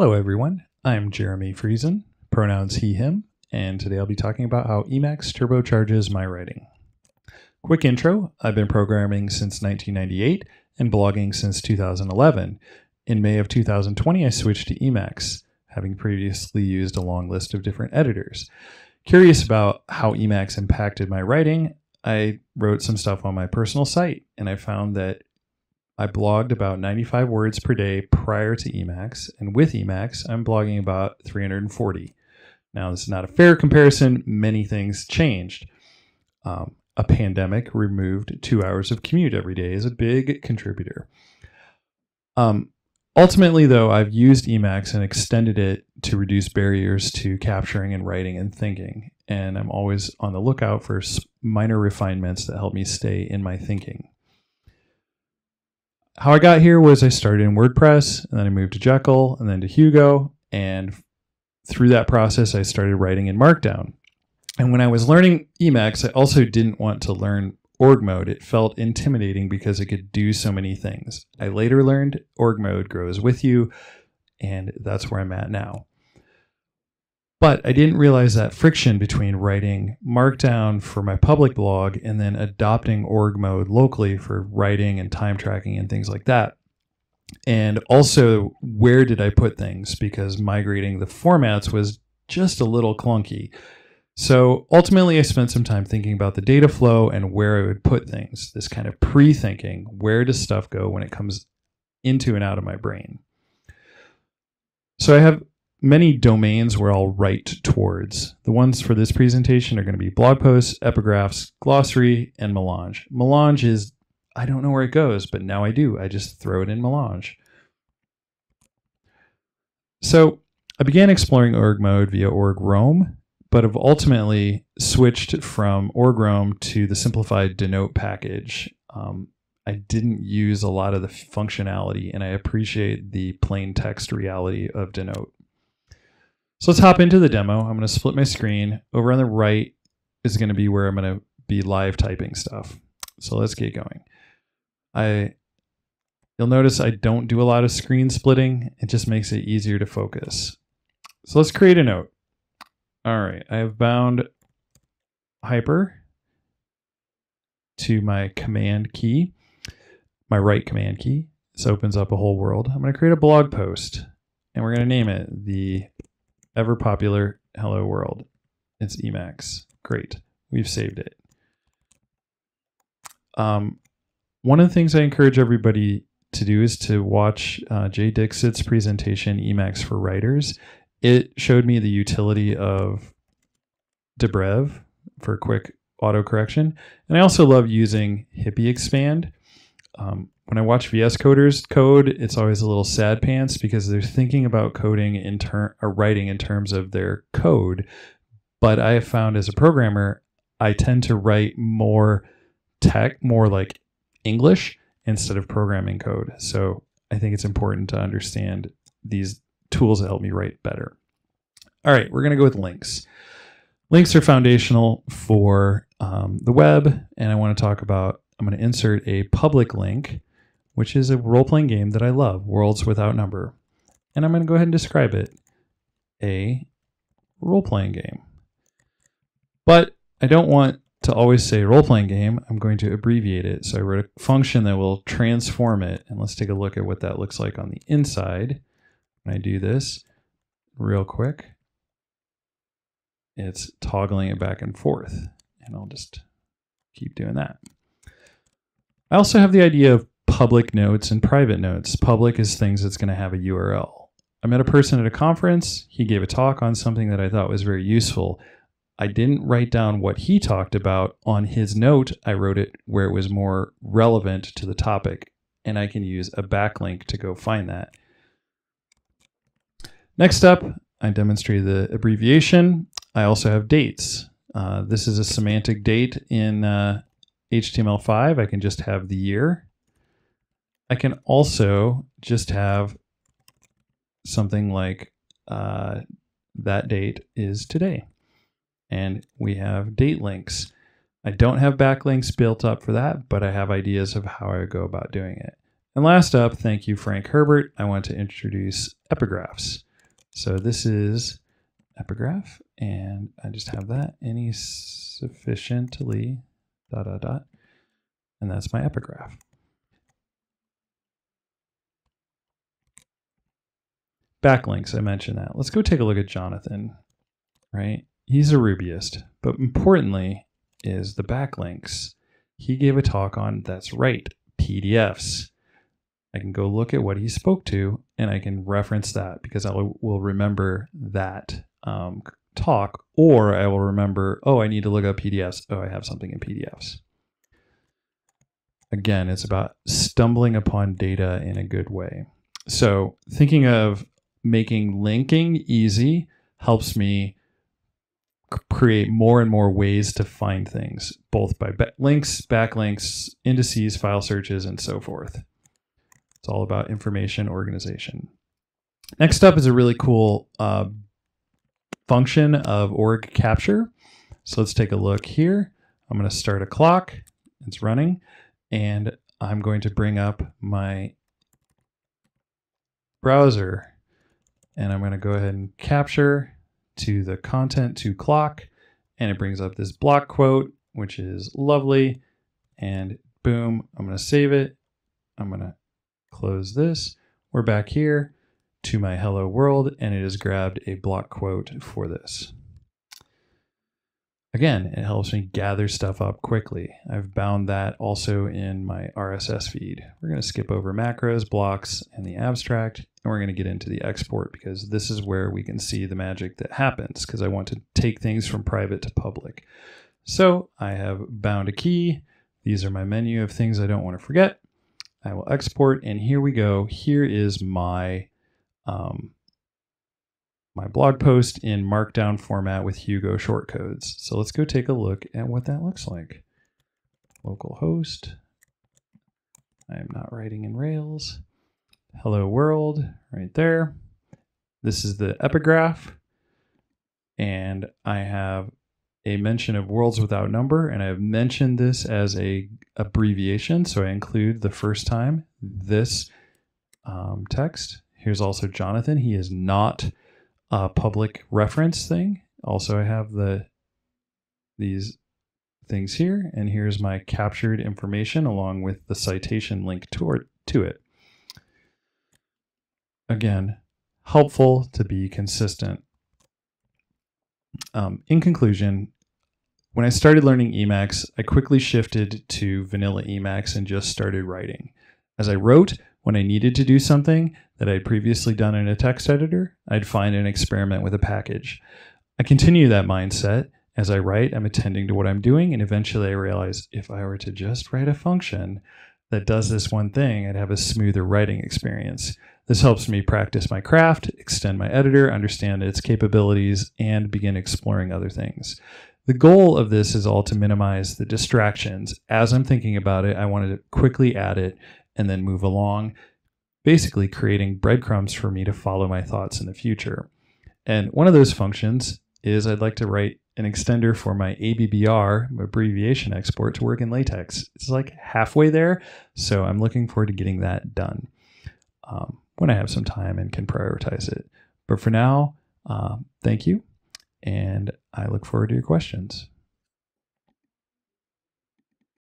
Hello, everyone. I'm Jeremy Friesen, pronouns he, him, and today I'll be talking about how Emacs turbocharges my writing. Quick intro I've been programming since 1998 and blogging since 2011. In May of 2020, I switched to Emacs, having previously used a long list of different editors. Curious about how Emacs impacted my writing, I wrote some stuff on my personal site, and I found that I blogged about 95 words per day prior to Emacs, and with Emacs, I'm blogging about 340. Now, this is not a fair comparison. Many things changed. Um, a pandemic removed two hours of commute every day is a big contributor. Um, ultimately, though, I've used Emacs and extended it to reduce barriers to capturing and writing and thinking. And I'm always on the lookout for minor refinements that help me stay in my thinking how I got here was I started in WordPress and then I moved to Jekyll and then to Hugo. And through that process, I started writing in Markdown. And when I was learning Emacs, I also didn't want to learn org mode. It felt intimidating because it could do so many things. I later learned org mode grows with you, and that's where I'm at now. But I didn't realize that friction between writing Markdown for my public blog and then adopting org mode locally for writing and time tracking and things like that. And also, where did I put things? Because migrating the formats was just a little clunky. So ultimately, I spent some time thinking about the data flow and where I would put things, this kind of pre thinking. Where does stuff go when it comes into and out of my brain? So I have many domains where I'll write towards. The ones for this presentation are going to be blog posts, epigraphs, glossary, and Melange. Melange is, I don't know where it goes, but now I do. I just throw it in Melange. So I began exploring org mode via org Roam, but have ultimately switched from org Roam to the simplified denote package. Um, I didn't use a lot of the functionality, and I appreciate the plain text reality of denote. So let's hop into the demo. I'm going to split my screen. Over on the right is going to be where I'm going to be live typing stuff. So let's get going. I You'll notice I don't do a lot of screen splitting. It just makes it easier to focus. So let's create a note. All right, I have bound hyper to my command key, my right command key. This opens up a whole world. I'm going to create a blog post and we're going to name it the ever popular Hello World. It's Emacs. Great. We've saved it. Um, one of the things I encourage everybody to do is to watch uh, Jay Dixit's presentation, Emacs for Writers. It showed me the utility of Dabbrev for quick auto correction. And I also love using Hippie Expand. Um, when I watch VS Coders code, it's always a little sad pants because they're thinking about coding in turn or writing in terms of their code. But I have found as a programmer, I tend to write more tech, more like English instead of programming code. So I think it's important to understand these tools that help me write better. All right, we're going to go with links. Links are foundational for um, the web, and I want to talk about. I'm going to insert a public link which is a role playing game that I love, Worlds Without Number. And I'm going to go ahead and describe it a role playing game. But I don't want to always say role playing game. I'm going to abbreviate it. So I wrote a function that will transform it. And let's take a look at what that looks like on the inside. When I do this real quick, it's toggling it back and forth. And I'll just keep doing that. I also have the idea of public notes and private notes. Public is things that's going to have a URL. I met a person at a conference. He gave a talk on something that I thought was very useful. I didn't write down what he talked about on his note. I wrote it where it was more relevant to the topic, and I can use a backlink to go find that. Next up, I demonstrated the abbreviation. I also have dates. Uh, this is a semantic date in uh, HTML5. I can just have the year I can also just have something like uh, that date is today. And we have date links. I don't have backlinks built up for that, but I have ideas of how I go about doing it. And last up, thank you, Frank Herbert. I want to introduce epigraphs. So this is epigraph, and I just have that any sufficiently dot dot dot, and that's my epigraph. Backlinks, I mentioned that. Let's go take a look at Jonathan, right? He's a Rubyist, but importantly is the backlinks. He gave a talk on, that's right, PDFs. I can go look at what he spoke to and I can reference that because I will remember that um, talk or I will remember, oh, I need to look up PDFs. Oh, I have something in PDFs. Again, it's about stumbling upon data in a good way. So, thinking of making linking easy helps me create more and more ways to find things, both by links, backlinks, indices, file searches, and so forth. It's all about information organization. Next up is a really cool uh, function of org capture. So let's take a look here. I'm going to start a clock. It's running. And I'm going to bring up my browser. And I'm going to go ahead and capture to the content to clock. And it brings up this block quote, which is lovely. And boom, I'm going to save it. I'm going to close this. We're back here to my hello world and it has grabbed a block quote for this. Again, it helps me gather stuff up quickly. I've bound that also in my RSS feed. We're going to skip over macros, blocks, and the abstract, and we're going to get into the export because this is where we can see the magic that happens because I want to take things from private to public. So I have bound a key. These are my menu of things I don't want to forget. I will export, and here we go. Here is my um, my blog post in markdown format with Hugo shortcodes. So let's go take a look at what that looks like. Localhost. I am not writing in Rails. Hello world, right there. This is the epigraph. And I have a mention of worlds without number, and I've mentioned this as a abbreviation, so I include the first time this um, text. Here's also Jonathan. He is not a public reference thing. Also, I have the these things here, and here's my captured information along with the citation link to, to it. Again, helpful to be consistent. Um, in conclusion, when I started learning Emacs, I quickly shifted to vanilla Emacs and just started writing. As I wrote, when I needed to do something that I'd previously done in a text editor, I'd find an experiment with a package. I continue that mindset. As I write, I'm attending to what I'm doing, and eventually I realize if I were to just write a function that does this one thing, I'd have a smoother writing experience. This helps me practice my craft, extend my editor, understand its capabilities, and begin exploring other things. The goal of this is all to minimize the distractions. As I'm thinking about it, I wanted to quickly add it and then move along, basically creating breadcrumbs for me to follow my thoughts in the future. And one of those functions is I'd like to write an extender for my ABBR abbreviation export to work in LaTeX. It's like halfway there, so I'm looking forward to getting that done um, when I have some time and can prioritize it. But for now, uh, thank you and I look forward to your questions.